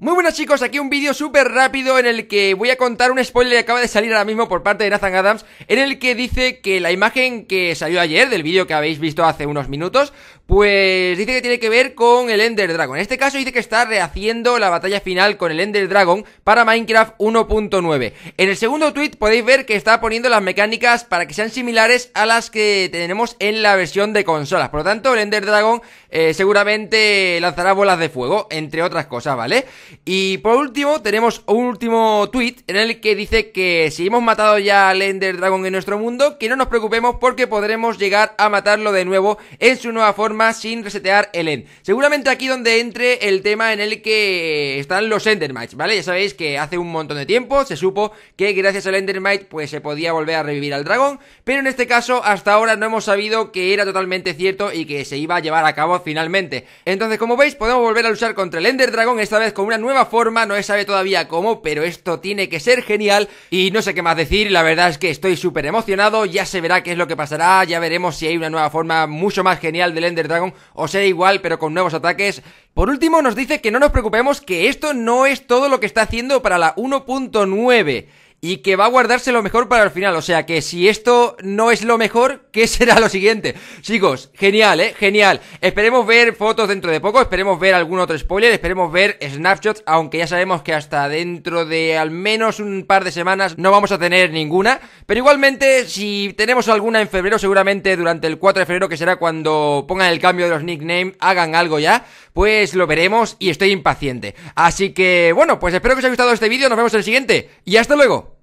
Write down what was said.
Muy buenas chicos, aquí un vídeo súper rápido en el que voy a contar un spoiler que acaba de salir ahora mismo por parte de Nathan Adams En el que dice que la imagen que salió ayer del vídeo que habéis visto hace unos minutos Pues dice que tiene que ver con el Ender Dragon. En este caso dice que está rehaciendo la batalla final con el Ender Dragon para Minecraft 1.9 En el segundo tweet podéis ver que está poniendo las mecánicas para que sean similares a las que tenemos en la versión de consolas. Por lo tanto el Ender Dragon eh, seguramente lanzará bolas de fuego, entre otras cosas, ¿vale? Y por último, tenemos un último tweet en el que dice que si hemos matado ya al Ender Dragon en nuestro mundo, que no nos preocupemos porque podremos llegar a matarlo de nuevo en su nueva forma sin resetear el End. Seguramente aquí donde entre el tema en el que están los Endermites, ¿vale? Ya sabéis que hace un montón de tiempo se supo que gracias al Endermite pues se podía volver a revivir al dragón, pero en este caso hasta ahora no hemos sabido que era totalmente cierto y que se iba a llevar a cabo finalmente. Entonces, como veis, podemos volver a luchar contra el Ender Dragon, esta vez con una nueva forma, no se sabe todavía cómo, pero esto tiene que ser genial y no sé qué más decir, la verdad es que estoy súper emocionado, ya se verá qué es lo que pasará, ya veremos si hay una nueva forma mucho más genial del Ender Dragon o sea igual pero con nuevos ataques. Por último nos dice que no nos preocupemos que esto no es todo lo que está haciendo para la 1.9 y que va a guardarse lo mejor para el final. O sea que si esto no es lo mejor, ¿qué será lo siguiente? Chicos, genial, ¿eh? Genial. Esperemos ver fotos dentro de poco, esperemos ver algún otro spoiler, esperemos ver snapshots, aunque ya sabemos que hasta dentro de al menos un par de semanas no vamos a tener ninguna. Pero igualmente, si tenemos alguna en febrero, seguramente durante el 4 de febrero, que será cuando pongan el cambio de los nicknames, hagan algo ya, pues lo veremos y estoy impaciente. Así que, bueno, pues espero que os haya gustado este vídeo, nos vemos en el siguiente y hasta luego.